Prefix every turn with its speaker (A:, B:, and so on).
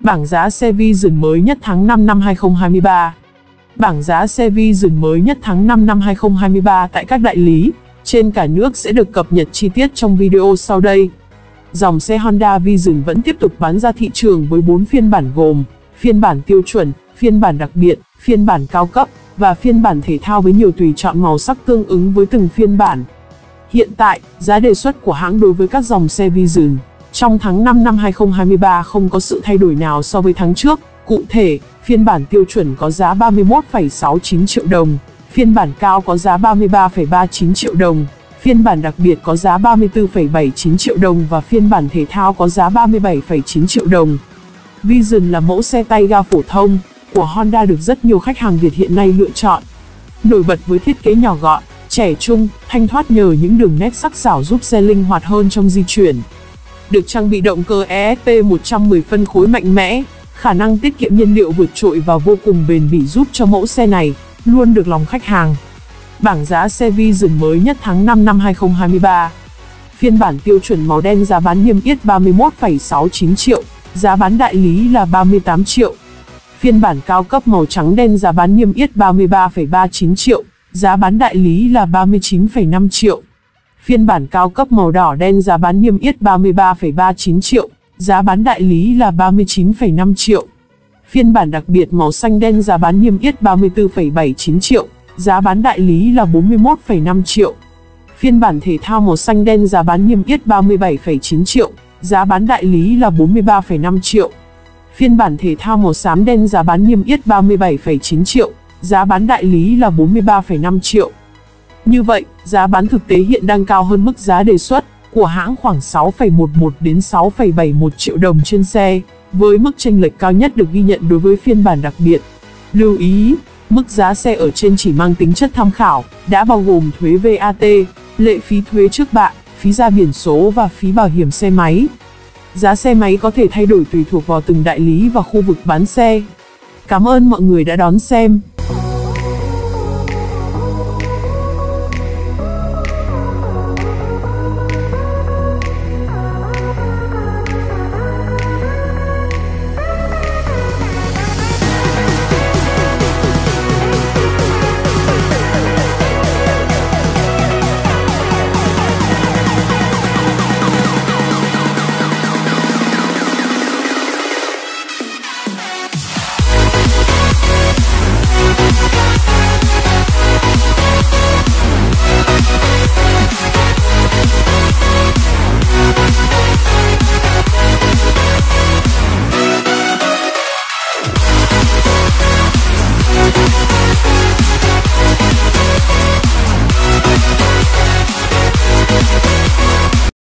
A: Bảng giá xe Vision mới nhất tháng 5 năm 2023 Bảng giá xe Vision mới nhất tháng 5 năm 2023 tại các đại lý trên cả nước sẽ được cập nhật chi tiết trong video sau đây. Dòng xe Honda Vision vẫn tiếp tục bán ra thị trường với 4 phiên bản gồm phiên bản tiêu chuẩn, phiên bản đặc biệt, phiên bản cao cấp và phiên bản thể thao với nhiều tùy chọn màu sắc tương ứng với từng phiên bản. Hiện tại, giá đề xuất của hãng đối với các dòng xe Vision trong tháng 5 năm 2023 không có sự thay đổi nào so với tháng trước. Cụ thể, phiên bản tiêu chuẩn có giá 31,69 triệu đồng, phiên bản cao có giá 33,39 triệu đồng, phiên bản đặc biệt có giá 34,79 triệu đồng và phiên bản thể thao có giá 37,9 triệu đồng. Vision là mẫu xe tay ga phổ thông của Honda được rất nhiều khách hàng Việt hiện nay lựa chọn. Nổi bật với thiết kế nhỏ gọn, trẻ trung, thanh thoát nhờ những đường nét sắc sảo giúp xe linh hoạt hơn trong di chuyển. Được trang bị động cơ ESP 110 phân khối mạnh mẽ, khả năng tiết kiệm nhiên liệu vượt trội và vô cùng bền bỉ giúp cho mẫu xe này luôn được lòng khách hàng. Bảng giá xe Vision mới nhất tháng 5 năm 2023. Phiên bản tiêu chuẩn màu đen giá bán niêm yết 31,69 triệu, giá bán đại lý là 38 triệu. Phiên bản cao cấp màu trắng đen giá bán niêm yết 33,39 triệu, giá bán đại lý là 39,5 triệu. Phiên bản cao cấp màu đỏ đen giá bán niêm yết 33,39 triệu, giá bán đại lý là 39,5 triệu. Phiên bản đặc biệt màu xanh đen giá bán niêm yết 34,79 triệu, giá bán đại lý là 41,5 triệu. Phiên bản thể thao màu xanh đen giá bán niêm yết 37,9 triệu, giá bán đại lý là 43,5 triệu. Phiên bản thể thao màu xám đen giá bán niêm yết 37,9 triệu, giá bán đại lý là 43,5 triệu. Như vậy, giá bán thực tế hiện đang cao hơn mức giá đề xuất của hãng khoảng 6,11 đến 6,71 triệu đồng trên xe, với mức chênh lệch cao nhất được ghi nhận đối với phiên bản đặc biệt. Lưu ý, mức giá xe ở trên chỉ mang tính chất tham khảo, đã bao gồm thuế VAT, lệ phí thuế trước bạ, phí ra biển số và phí bảo hiểm xe máy. Giá xe máy có thể thay đổi tùy thuộc vào từng đại lý và khu vực bán xe. Cảm ơn mọi người đã đón xem.